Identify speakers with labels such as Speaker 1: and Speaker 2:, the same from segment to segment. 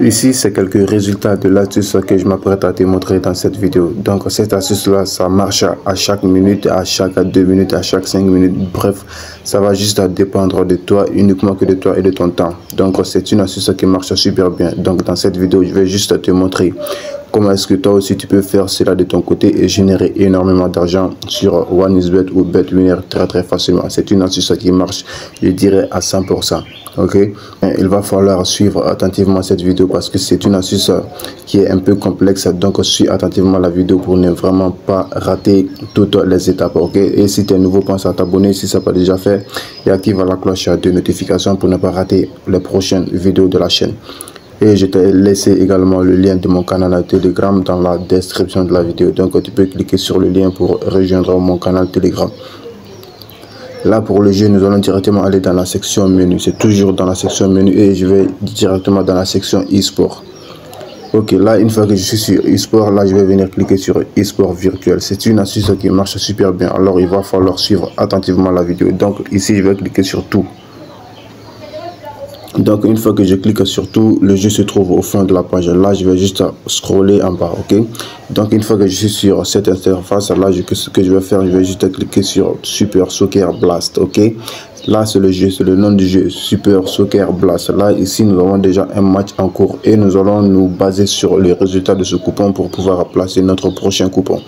Speaker 1: Ici, c'est quelques résultats de l'astuce que je m'apprête à te montrer dans cette vidéo. Donc, cette astuce-là, ça marche à chaque minute, à chaque deux minutes, à chaque cinq minutes. Bref, ça va juste dépendre de toi, uniquement que de toi et de ton temps. Donc, c'est une astuce qui marche super bien. Donc, dans cette vidéo, je vais juste te montrer comment est-ce que toi aussi tu peux faire cela de ton côté et générer énormément d'argent sur OneIsBet ou BetWinner très très facilement? C'est une astuce qui marche, je dirais, à 100%. Ok, il va falloir suivre attentivement cette vidéo parce que c'est une astuce qui est un peu complexe. Donc, suis attentivement la vidéo pour ne vraiment pas rater toutes les étapes. Ok, et si tu es nouveau, pense à t'abonner si ça n'est pas déjà fait et active la cloche de notification pour ne pas rater les prochaines vidéos de la chaîne. Et je t'ai laissé également le lien de mon canal Telegram dans la description de la vidéo. Donc tu peux cliquer sur le lien pour rejoindre mon canal Telegram. Là pour le jeu, nous allons directement aller dans la section menu. C'est toujours dans la section menu et je vais directement dans la section e-sport. Ok, là une fois que je suis sur e-sport, là je vais venir cliquer sur e-sport virtuel. C'est une astuce qui marche super bien. Alors il va falloir suivre attentivement la vidéo. Donc ici je vais cliquer sur tout. Donc une fois que je clique sur tout, le jeu se trouve au fond de la page. Là, je vais juste scroller en bas, ok? Donc une fois que je suis sur cette interface, là, ce que je vais faire, je vais juste cliquer sur Super Soccer Blast, ok? Là, c'est le jeu, c'est le nom du jeu, Super Soccer Blast. Là, ici, nous avons déjà un match en cours et nous allons nous baser sur les résultats de ce coupon pour pouvoir placer notre prochain coupon.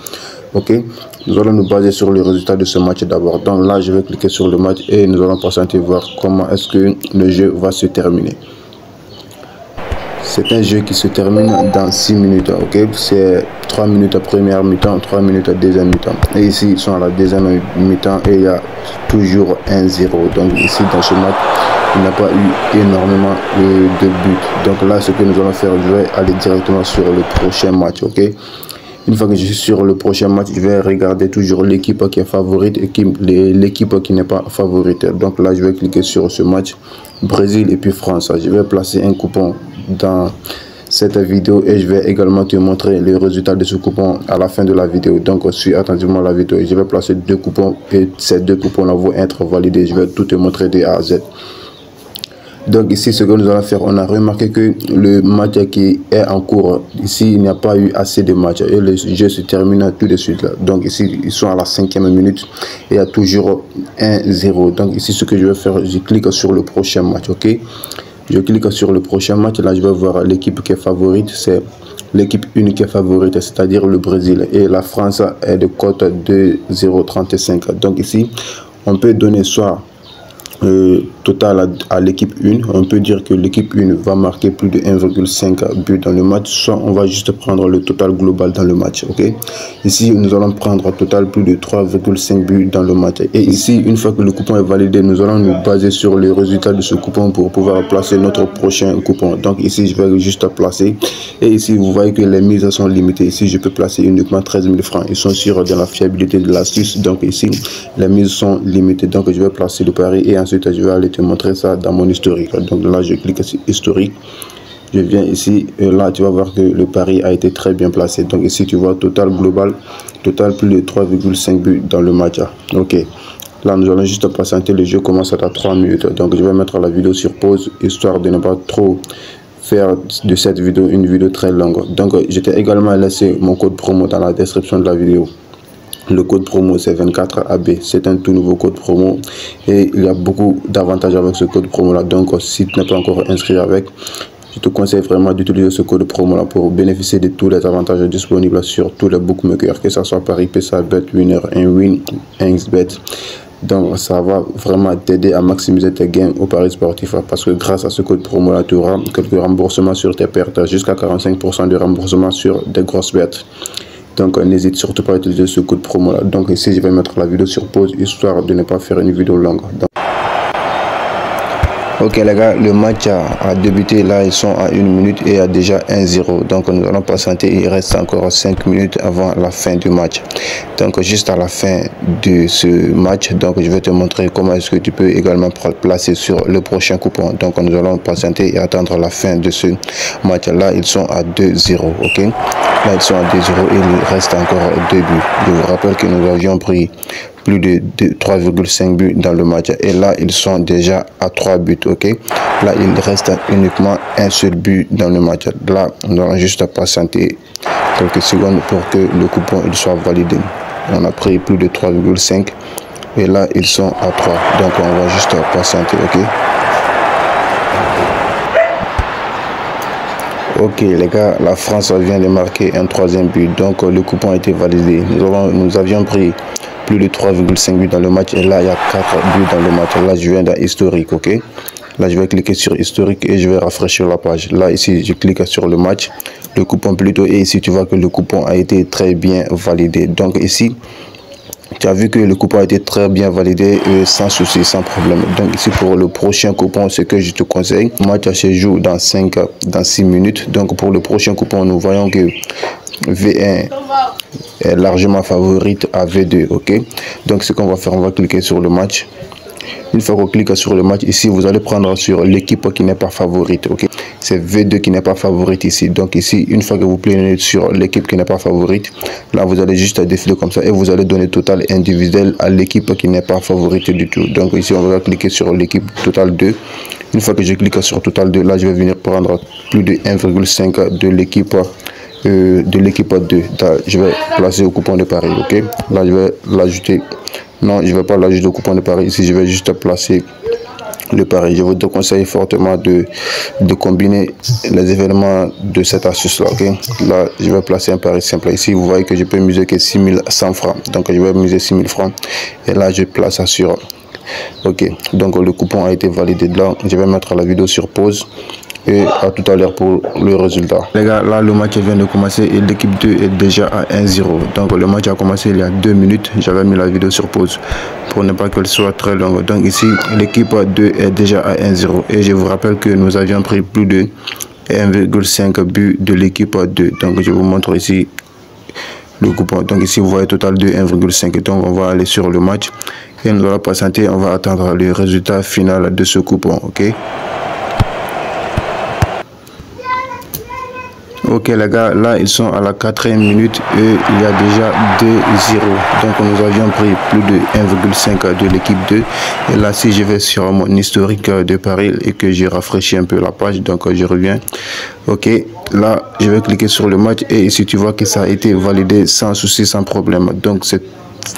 Speaker 1: Ok, nous allons nous baser sur les résultats de ce match d'abord. Donc là, je vais cliquer sur le match et nous allons patienter voir comment est-ce que le jeu va se terminer. C'est un jeu qui se termine dans 6 minutes. Ok, c'est 3 minutes à première mi-temps, 3 minutes à deuxième mi-temps. Et ici, ils sont à la deuxième mi-temps et il y a toujours 1-0. Donc ici, dans ce match, il n'a pas eu énormément de buts. Donc là, ce que nous allons faire, je vais aller directement sur le prochain match. Ok, une fois que je suis sur le prochain match, je vais regarder toujours l'équipe qui est favorite et l'équipe qui n'est pas favorite. Donc là, je vais cliquer sur ce match Brésil et puis France. Je vais placer un coupon dans cette vidéo et je vais également te montrer les résultats de ce coupon à la fin de la vidéo. Donc, suis attentivement la vidéo. Je vais placer deux coupons et ces deux coupons-là vont être validés. Je vais tout te montrer de A à Z. Donc ici, ce que nous allons faire, on a remarqué que le match qui est en cours, ici, il n'y a pas eu assez de matchs et le jeu se termine tout de suite. Là. Donc ici, ils sont à la cinquième minute et il y a toujours 1-0. Donc ici, ce que je vais faire, je clique sur le prochain match, ok? Je clique sur le prochain match, là, je vais voir l'équipe qui est favorite, c'est l'équipe unique qui est favorite, c'est-à-dire le Brésil. Et la France est de cote de 0,35. Donc ici, on peut donner soit euh, total à, l'équipe 1, on peut dire que l'équipe 1 va marquer plus de 1,5 but dans le match, soit on va juste prendre le total global dans le match. ok? Ici, nous allons prendre total plus de 3,5 buts dans le match. Et ici, une fois que le coupon est validé, nous allons nous baser sur les résultats de ce coupon pour pouvoir placer notre prochain coupon. Donc ici, je vais juste placer. Et ici, vous voyez que les mises sont limitées. Ici, je peux placer uniquement 13 000 francs. Ils sont sûrs de la fiabilité de l'astuce. Donc ici, les mises sont limitées. Donc je vais placer le pari et ensuite, je vais aller te montrer ça dans mon historique. Donc là, je clique sur historique. Je viens ici là, tu vas voir que le pari a été très bien placé. Donc ici, tu vois total global, total plus de 3,5 buts dans le match. Ok. Là, nous allons juste patienter. Le jeu commence à 3 minutes. Donc, je vais mettre la vidéo sur pause, histoire de ne pas trop faire de cette vidéo une vidéo très longue. Donc, je t'ai également laissé mon code promo dans la description de la vidéo. Le code promo c'est 24AB. C'est un tout nouveau code promo et il y a beaucoup d'avantages avec ce code promo là. Donc si tu n'es pas encore inscrit avec, je te conseille vraiment d'utiliser ce code promo là pour bénéficier de tous les avantages disponibles sur tous les bookmakers, que ce soit Paris, PSA, Bet, Winner, Win, Bet. Donc, ça va vraiment t'aider à maximiser tes gains au paris sportif parce que grâce à ce code promo là, tu auras quelques remboursements sur tes pertes, jusqu'à 45% de remboursement sur des grosses bêtes. Donc n'hésite surtout pas à utiliser ce code promo là. Donc ici je vais mettre la vidéo sur pause histoire de ne pas faire une vidéo longue. Ok les gars, le match a, débuté, là ils sont à 1 minute et a déjà 1-0. Donc nous allons patienter, il reste encore 5 minutes avant la fin du match. Donc juste à la fin de ce match, donc je vais te montrer comment est-ce que tu peux également placer sur le prochain coupon. Donc nous allons patienter et attendre la fin de ce match. Là ils sont à 2-0, ok? Là ils sont à 2-0 et il reste encore 2 buts. Je vous rappelle que nous avions pris plus de, 3,5 buts dans le match. Et là, ils sont déjà à 3 buts, ok? Là, il reste uniquement un seul but dans le match. Là, on aura juste à patienter quelques secondes pour que le coupon il soit validé. On a pris plus de 3,5 et là, ils sont à 3. Donc, on va juste patienter, ok? Ok les gars, la France vient de marquer un troisième but, donc le coupon a été validé. Nous, nous avions pris plus de 3,5 buts dans le match et là il y a 4 buts dans le match. Là je viens dans historique, ok? Là je vais cliquer sur historique et je vais rafraîchir la page. Là ici je clique sur le match, le coupon plutôt et ici tu vois que le coupon a été très bien validé. Donc ici tu as vu que le coupon a été très bien validé et sans souci, sans problème. Donc ici pour le prochain coupon, ce que je te conseille, moi tu se joue dans 5, dans 6 minutes. Donc pour le prochain coupon, nous voyons que V1 est largement favorite à V2, ok? Donc ce qu'on va faire, on va cliquer sur le match. Une fois qu'on clique sur le match, ici, vous allez prendre sur l'équipe qui n'est pas favorite. C'est V2 qui n'est pas favorite ici. Donc ici, une fois que vous prenez sur l'équipe qui n'est pas favorite, là, vous allez juste défiler comme ça et vous allez donner total individuel à l'équipe qui n'est pas favorite du tout. Donc ici, on va cliquer sur l'équipe total 2. Une fois que je clique sur total 2, là, je vais venir prendre plus de 1,5 de l'équipe euh, de l'équipe 2. je vais placer au coupon de Paris, Là, je vais l'ajouter non, je ne vais pas l'ajouter au coupon de Paris. Ici, je vais juste placer le pari. Je vous conseille fortement de, de combiner les événements de cette astuce-là. Là, je vais placer un pari simple. Ici, vous voyez que je peux miser que 6100 francs. Donc, je vais miser 6000 francs. Et là, je place ça sur... Ok, donc le coupon a été validé. Là, je vais mettre la vidéo sur pause et à tout à l'heure pour le résultat. Les gars, là le match vient de commencer et l'équipe 2 est déjà à 1-0. Donc le match a commencé il y a 2 minutes. J'avais mis la vidéo sur pause pour ne pas qu'elle soit très longue. Donc ici, l'équipe 2 est déjà à 1-0. Et je vous rappelle que nous avions pris plus de 1,5 but de l'équipe 2. Donc je vous montre ici le coupon. Donc ici, vous voyez total de 1,5. Donc on va aller sur le match et nous allons patienter. On va attendre le résultat final de ce coupon. Ok? Ok les gars, là ils sont à la quatrième minute et il y a déjà 2-0. Donc nous avions pris plus de 1,5 de l'équipe 2. Et là si je vais sur mon historique de Paris et que j'ai rafraîchi un peu la page, donc je reviens. Ok, là je vais cliquer sur le match et ici tu vois que ça a été validé sans souci, sans problème. Donc c'est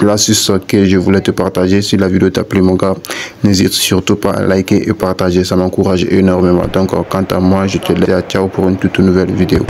Speaker 1: l'astuce que je voulais te partager. Si la vidéo t'a plu, mon gars, n'hésite surtout pas à liker et partager. Ça m'encourage énormément. Donc, quant à moi, je te à ciao pour une toute nouvelle vidéo.